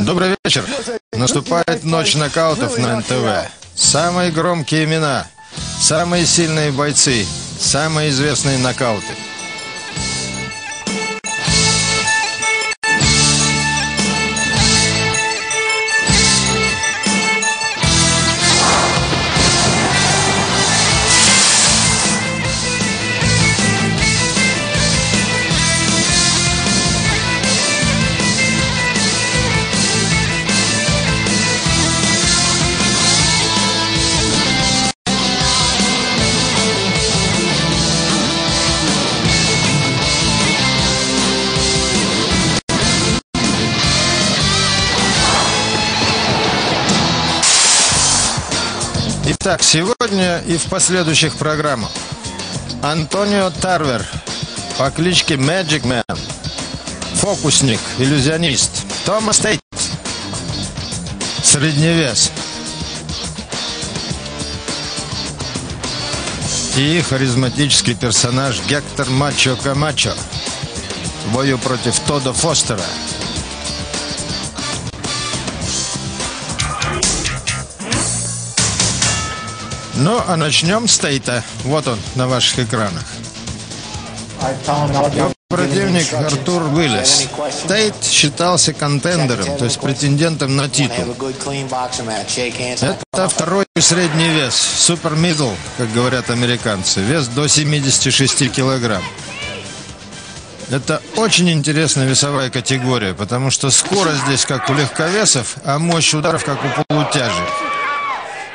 Добрый вечер. Наступает ночь нокаутов на НТВ. Самые громкие имена, самые сильные бойцы, самые известные нокауты. Итак, сегодня и в последующих программах Антонио Тарвер по кличке Magic Man, фокусник, иллюзионист, Томас Тейт, средневес. И харизматический персонаж Гектор Мачо Камачо в бою против Тода Фостера – Ну, а начнем с Тейта. Вот он на ваших экранах. Его противник Артур Уиллис. Тейт считался контендером, то есть претендентом на титул. Это второй средний вес, супер мидл, как говорят американцы, вес до 76 килограмм. Это очень интересная весовая категория, потому что скорость здесь как у легковесов, а мощь ударов как у полутяжей.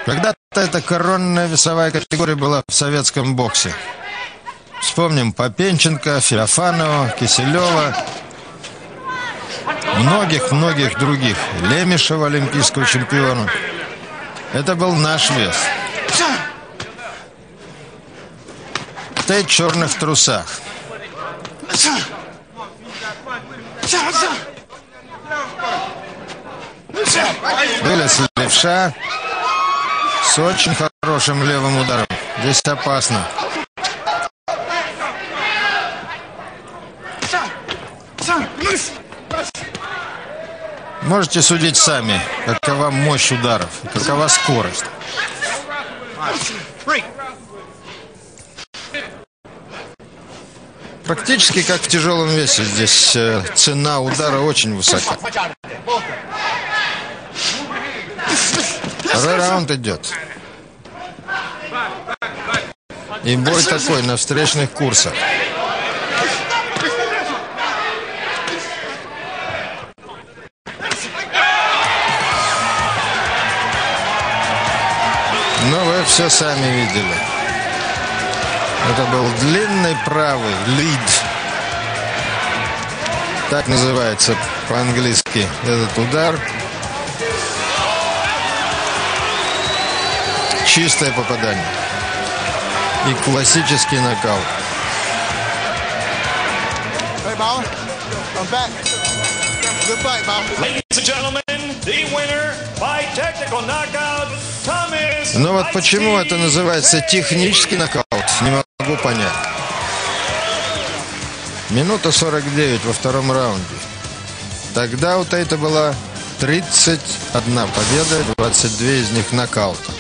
Когда-то эта коронная весовая категория была в советском боксе. Вспомним Попенченко, Феофанова, Киселева, многих-многих других. Лемешева, олимпийского чемпиона. Это был наш вес. Ты черных трусах. Вылез левша. С очень хорошим левым ударом. Здесь опасно. Можете судить сами, какова мощь ударов, какова скорость. Практически как в тяжелом весе. Здесь э, цена удара очень высока. Второй раунд идет. И бой такой на встречных курсах. Ну, вы все сами видели. Это был длинный правый лид. Так называется по-английски этот удар. Чистое попадание. И классический нокаут. Но вот почему это называется технический нокаут, не могу понять. Минута 49 во втором раунде. Тогда у Тейта была 31 победа, 22 из них нокаутом.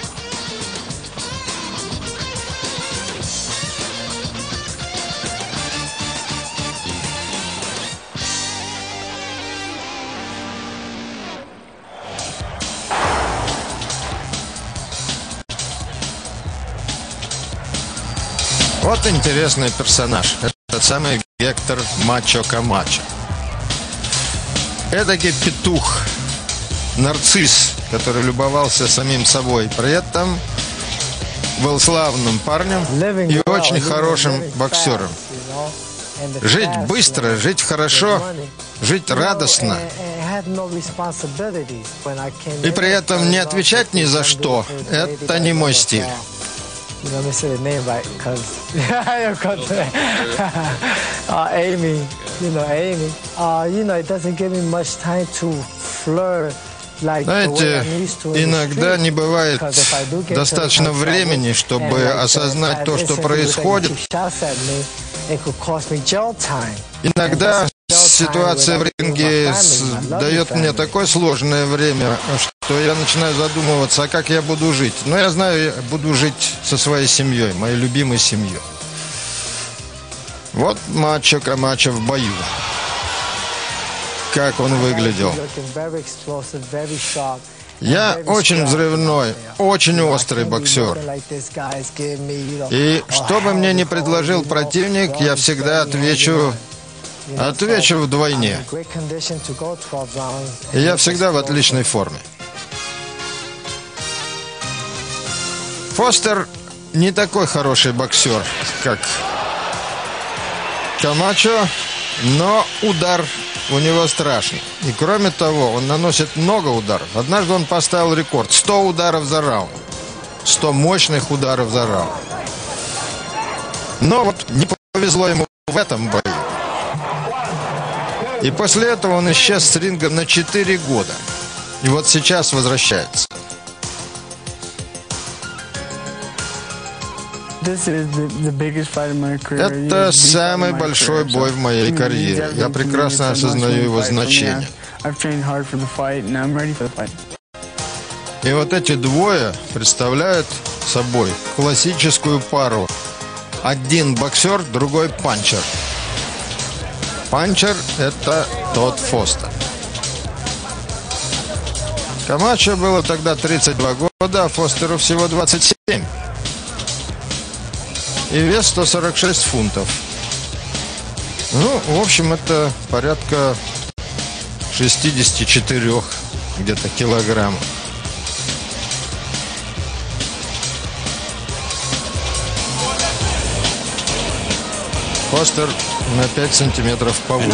Вот интересный персонаж. Этот самый Гектор Мачо Камачо. Эдакий петух, нарцисс, который любовался самим собой. При этом был славным парнем и очень хорошим боксером. Жить быстро, жить хорошо, жить радостно. И при этом не отвечать ни за что. Это не мой стиль. You know, let me say the name right, because I got uh, Amy, you know, Amy. Uh, you know, it doesn't give me much time to flirt. Знаете, иногда не бывает достаточно времени, чтобы осознать то, что происходит. Иногда ситуация в ринге дает мне такое сложное время, что я начинаю задумываться, а как я буду жить. Но я знаю, я буду жить со своей семьей, моей любимой семьей. Вот Мачо Камачо в бою. Как он выглядел. Я очень взрывной, очень острый боксер. И что бы мне ни предложил противник, я всегда отвечу Отвечу вдвойне. И я всегда в отличной форме. Фостер не такой хороший боксер, как Камачо, но удар у него страшный. И кроме того, он наносит много ударов. Однажды он поставил рекорд. 100 ударов за раунд. 100 мощных ударов за раунд. Но вот не повезло ему в этом бою. И после этого он исчез с ринга на 4 года. И вот сейчас возвращается. Это самый большой бой в моей карьере. Я прекрасно осознаю его значение. И вот эти двое представляют собой классическую пару. Один боксер, другой панчер. Панчер – это тот Фостер. Камачо было тогда 32 года, а Фостеру всего 27. И вес 146 фунтов. Ну, в общем, это порядка 64 где-то килограммов. Фостер на 5 сантиметров повыше.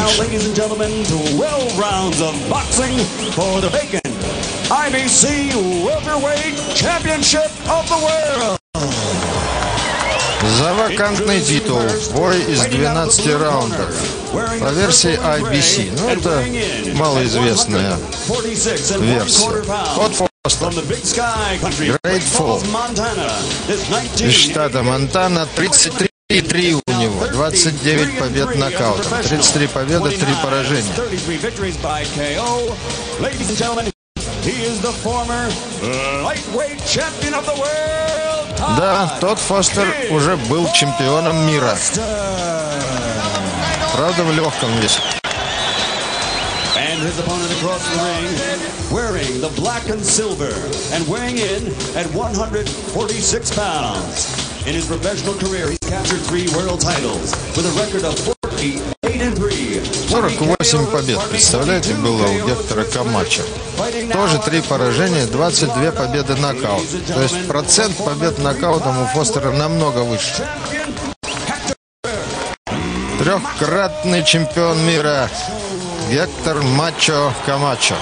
За вакантный титул бой из 12 раундов по версии IBC. Ну, это малоизвестная версия. От. Грейт Фолл. Из штата Монтана 33 и 3 у него, 29 побед нокаутом, 33 победы, 3 поражения. Да, тот Фостер уже был чемпионом мира. Правда, в легком весе. And his opponent across the ring, wearing the black and silver, and weighing in at 146 pounds. In his professional career, he's captured three world titles with a record of 48 and 3. 48 побед, представляете, было у Гектора Камача. Тоже три поражения, 22 победы нокаут. То есть процент побед нокаутом у Фостера намного выше. Трехкратный чемпион мира Гектор Мачо Камачо.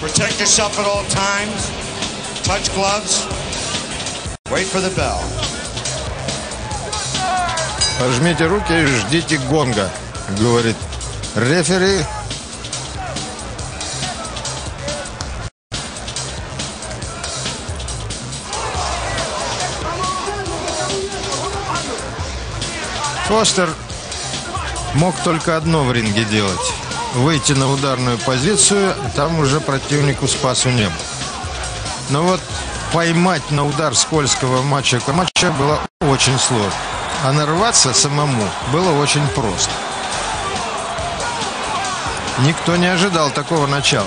Protect yourself at all times. Touch gloves. Пожмите руки и ждите гонга, говорит рефери. Фостер мог только одно в ринге делать выйти на ударную позицию, там уже противнику спасу не было. Но вот поймать на удар скользкого матча матча было очень сложно. А нарваться самому было очень просто. Никто не ожидал такого начала.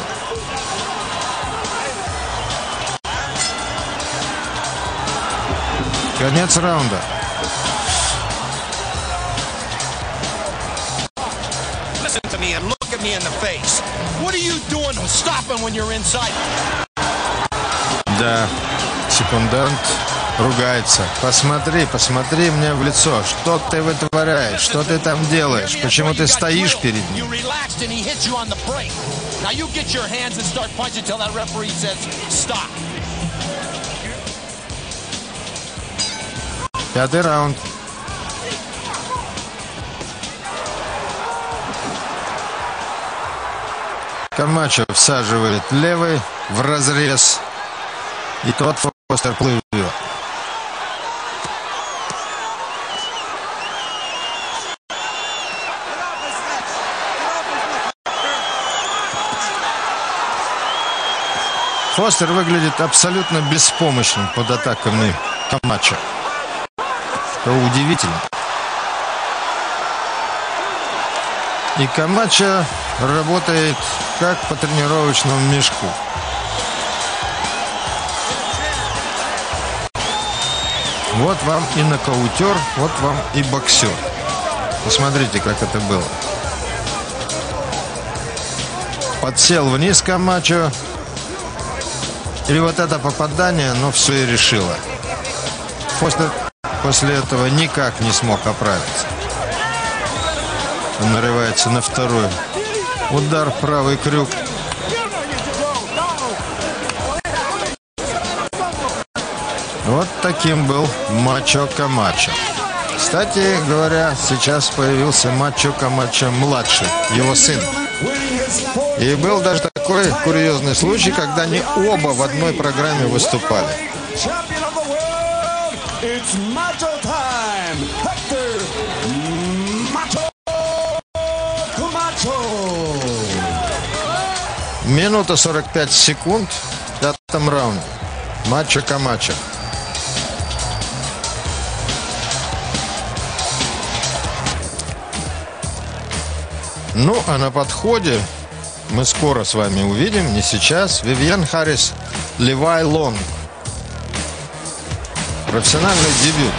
Конец раунда. me in the face. What are you doing stopping when you're inside? Да, секундант ругается. Посмотри, посмотри мне в лицо. Что ты вытворяешь? Что ты там делаешь? Почему ты стоишь перед ним? Пятый раунд. Камачо всаживает левый в разрез. И тот Костер плывет. Фостер выглядит абсолютно беспомощным под атаками Камача. Что удивительно. И Камача работает как по тренировочному мешку. Вот вам и нокаутер, вот вам и боксер. Посмотрите, как это было. Подсел вниз Камачо. И вот это попадание, ну, все и решило. Фостер после этого никак не смог оправиться. Он нарывается на второй. Удар правый крюк. Вот таким был Мачо Камачо. Кстати говоря, сейчас появился Мачо Камачо младший, его сын. И был даже такой курьезный случай, когда они оба в одной программе выступали. Минута 45 секунд в пятом раунде. Мачо Камачо. Ну, а на подходе мы скоро с вами увидим, не сейчас, Вивьен Харрис, Левай Лонг. Профессиональный дебют.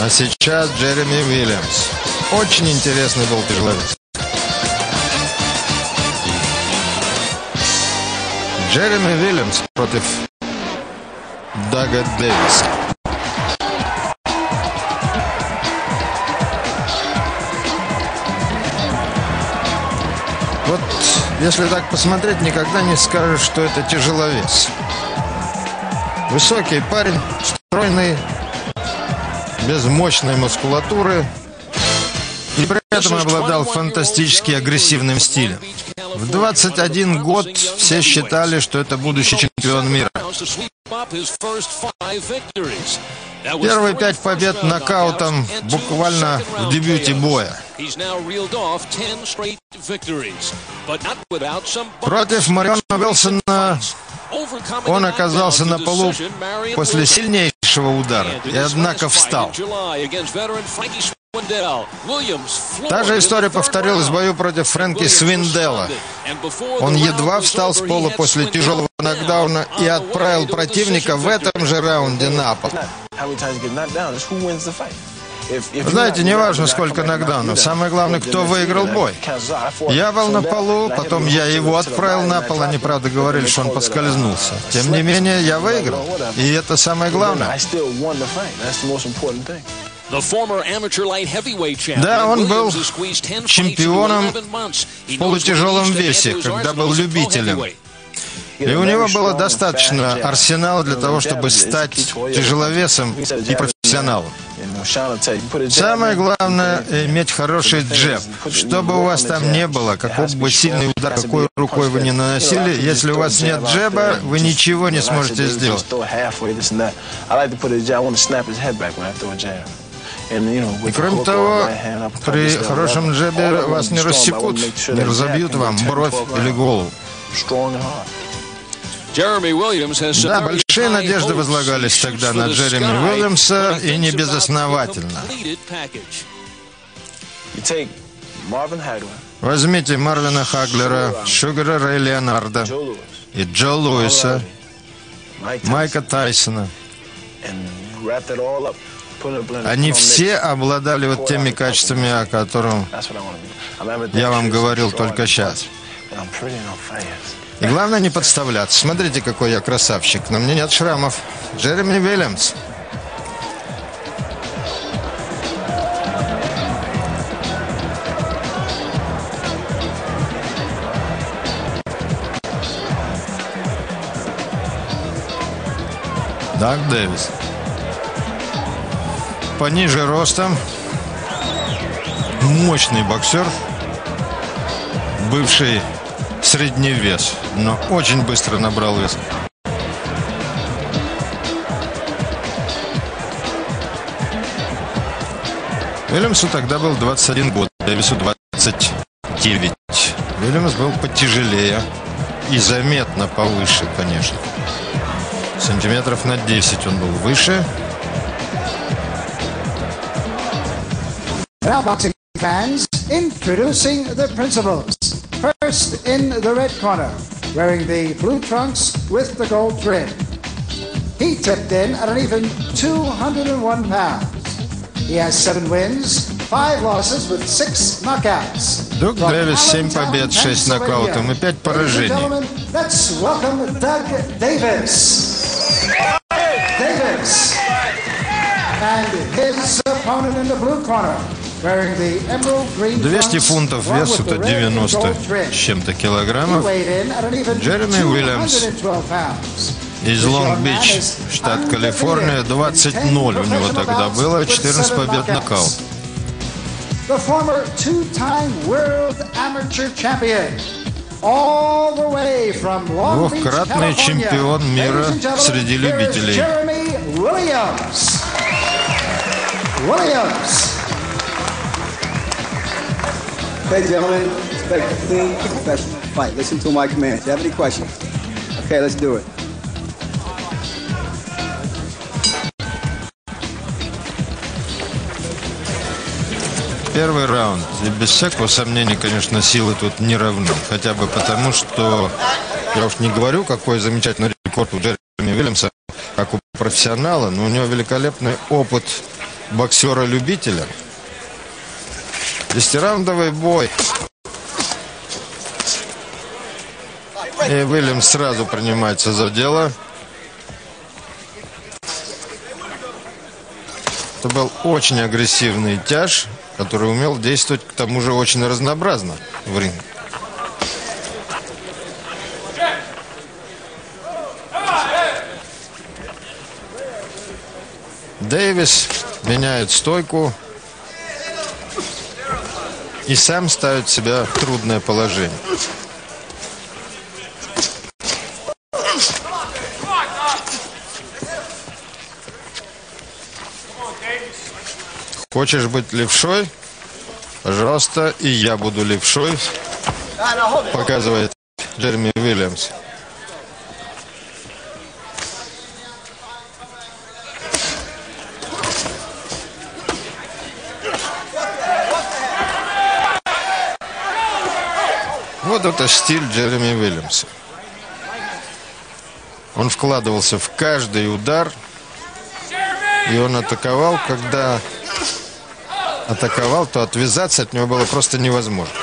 А сейчас Джереми Уильямс. Очень интересный был тяжеловес. Джереми Уильямс против Дага Дэвиса. Если так посмотреть, никогда не скажешь, что это тяжеловес. Высокий парень, стройный, без мощной мускулатуры и при этом обладал фантастически агрессивным стилем. В 21 год все считали, что это будущий чемпион мира. Первые пять побед нокаутом буквально в дебюте боя. Против Мариона Уилсона он оказался на полу после сильнейшего удара и, однако, встал. Та же история повторилась в бою против Фрэнки Свиндела. Он едва встал с пола после тяжелого нокдауна и отправил противника в этом же раунде на пол. Знаете, не важно, сколько нокдаунов. Самое главное, кто выиграл бой. Я был на полу, потом я его отправил на пол. Они, правда, говорили, что он поскользнулся. Тем не менее, я выиграл. И это самое главное. Да, он был чемпионом в полутяжелом весе, когда был любителем. И у него было достаточно арсенала для того, чтобы стать тяжеловесом и профессионалом. Самое главное – иметь хороший джеб. Что бы у вас там не было, какой бы сильный удар, какой рукой вы не наносили, если у вас нет джеба, вы ничего не сможете сделать. И кроме того, при хорошем джебе вас не рассекут, не разобьют вам бровь или голову. Да, большие надежды возлагались тогда на Джереми Уильямса, и не безосновательно. Возьмите Марвина Хаглера, Шугара Рэй Леонарда и Джо Луиса, Майка Тайсона. Они все обладали вот теми качествами, о которых я вам говорил только сейчас. И главное не подставляться. Смотрите, какой я красавчик. На мне нет шрамов. Джереми Уильямс. Даг Дэвис. Пониже ростом. Мощный боксер. Бывший средний вес, но очень быстро набрал вес. Вильямсу тогда был 21 год, Дэвису 29. Вильямс был потяжелее. и заметно повыше, конечно. Сантиметров на 10 он был выше. Now, boxing fans, introducing the principals. First in the red corner, wearing the blue trunks with the gold trim. He tipped in at an even 201 pounds. He has seven wins, five losses with six knockouts. Дуг From Дэвис 7 Allentown, побед, 6 Pennsylvania. нокаутом и 5 Ladies and поражений. gentlemen, Let's welcome Doug Davis. Davis. And his opponent in the blue corner, wearing the emerald green 200 trunks, фунтов the это red and 90 gold trim. с чем-то килограммов. Джереми Уильямс 212 pounds. Из Лонг-Бич, штат Калифорния, 20-0 у него тогда было, 14 побед нокаут. The former two-time world amateur champion. Двухкратный чемпион мира среди любителей. Williams. Williams. Okay, gentlemen, expect clean, professional fight. Listen to my commands. You have any questions? Okay, let's do it. Первый раунд. И без всякого сомнения, конечно, силы тут не равны. Хотя бы потому, что я уж не говорю, какой замечательный рекорд у Джереми Уильямса, как у профессионала, но у него великолепный опыт боксера-любителя. Десятираундовый бой. И Уильямс сразу принимается за дело. Это был очень агрессивный тяж, который умел действовать к тому же очень разнообразно в ринге. Дэвис меняет стойку и сам ставит себя в трудное положение. Хочешь быть левшой? Пожалуйста, и я буду левшой, показывает Джереми Уильямс. Вот это стиль Джереми Уильямса. Он вкладывался в каждый удар, и он атаковал, когда атаковал, то отвязаться от него было просто невозможно.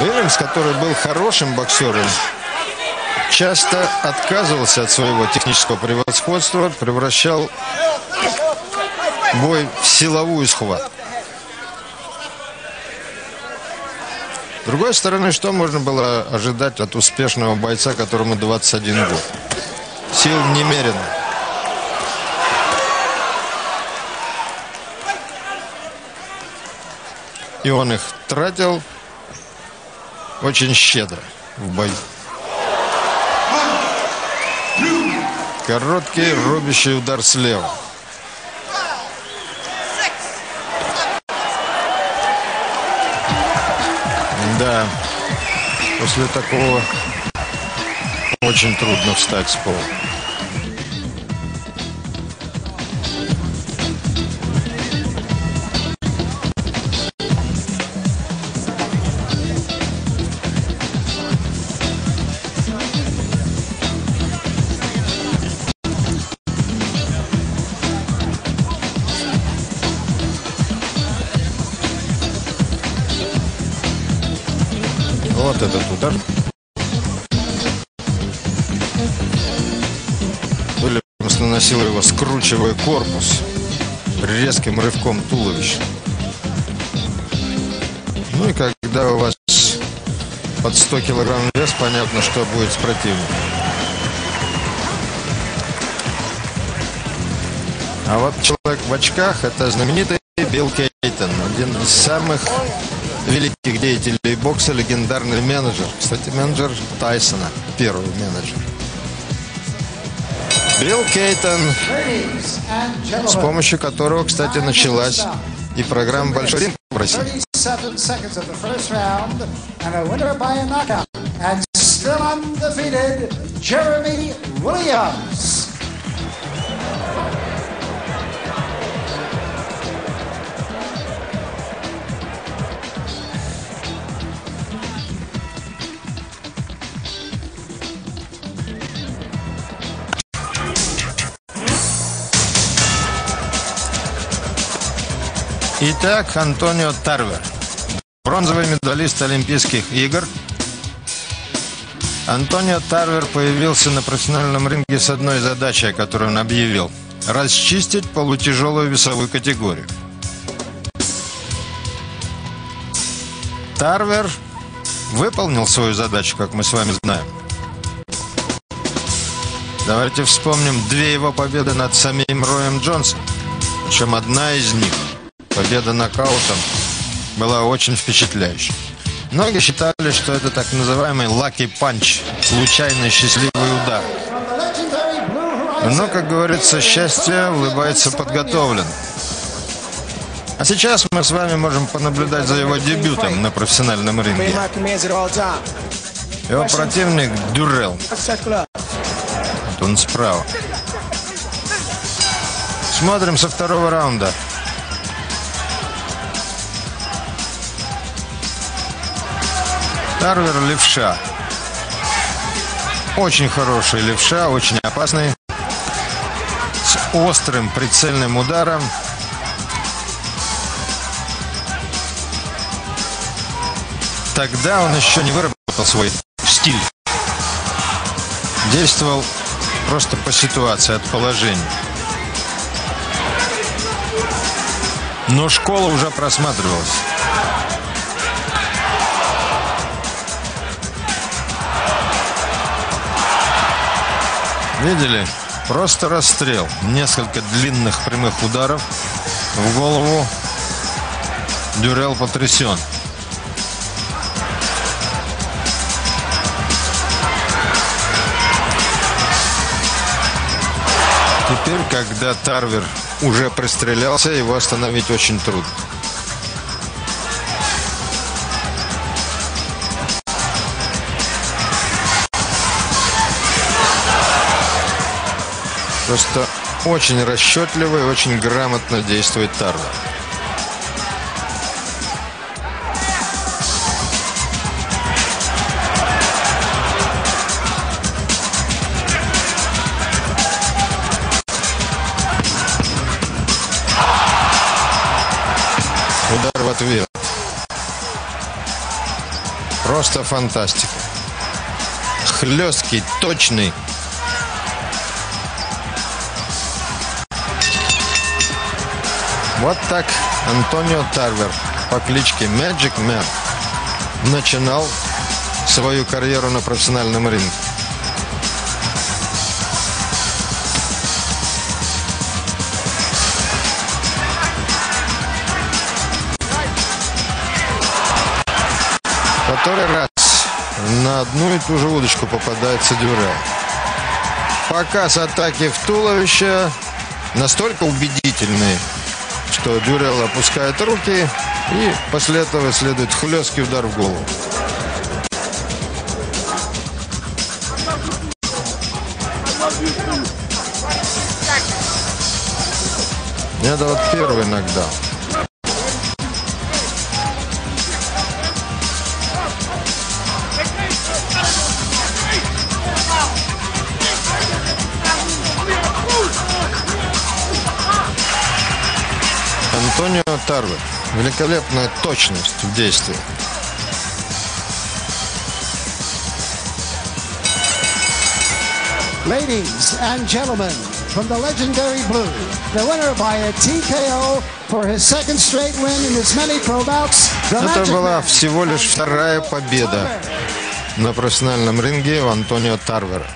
Уильямс, который был хорошим боксером, часто отказывался от своего технического превосходства, превращал бой в силовую схватку. С другой стороны, что можно было ожидать от успешного бойца, которому 21 год? Сил немерено. И он их тратил очень щедро в бою. Короткий рубящий удар слева. Да, после такого очень трудно встать с пола. Вот этот удар. Уильямс наносил его, скручивая корпус резким рывком туловища. Ну и когда у вас под 100 килограмм вес, понятно, что будет с противником. А вот человек в очках – это знаменитый Билл Кейтон, один из самых великих деятелей бокса, легендарный менеджер. Кстати, менеджер Тайсона, первый менеджер. Билл Кейтон, с помощью которого, кстати, началась и программа «Большой ринг» в России. 37 seconds of the first round, and a winner by a knockout, and still undefeated, Jeremy Williams. Итак, Антонио Тарвер, бронзовый медалист Олимпийских игр. Антонио Тарвер появился на профессиональном ринге с одной задачей, которую он объявил – расчистить полутяжелую весовую категорию. Тарвер выполнил свою задачу, как мы с вами знаем. Давайте вспомним две его победы над самим Роем Джонсом. Причем одна из них победа нокаутом была очень впечатляющей. Многие считали, что это так называемый lucky punch, случайный счастливый удар. Но, как говорится, счастье улыбается подготовлен. А сейчас мы с вами можем понаблюдать за его дебютом на профессиональном ринге. Его противник Дюрел. Он справа. Смотрим со второго раунда. Тарвер левша. Очень хороший левша, очень опасный. С острым прицельным ударом. Тогда он еще не выработал свой стиль. Действовал просто по ситуации, от положения. Но школа уже просматривалась. Видели? Просто расстрел. Несколько длинных прямых ударов в голову. Дюрел потрясен. Теперь, когда Тарвер уже пристрелялся, его остановить очень трудно. Просто очень расчетливо и очень грамотно действует Тарвер. Удар в ответ. Просто фантастика. Хлесткий, точный. Вот так Антонио Тарвер по кличке Magic Man начинал свою карьеру на профессиональном ринге. Который раз на одну и ту же удочку попадается Дюрел. Показ атаки в туловище настолько убедительный, что Дюрел опускает руки и после этого следует хлесткий удар в голову. Это вот первый нокдаун. Антонио Тарвер. Великолепная точность в действии. Ladies and gentlemen, from the legendary Blue, the winner by a TKO for his second straight win in his many pro bouts, the Это была всего лишь вторая победа на профессиональном ринге у Антонио Тарвера.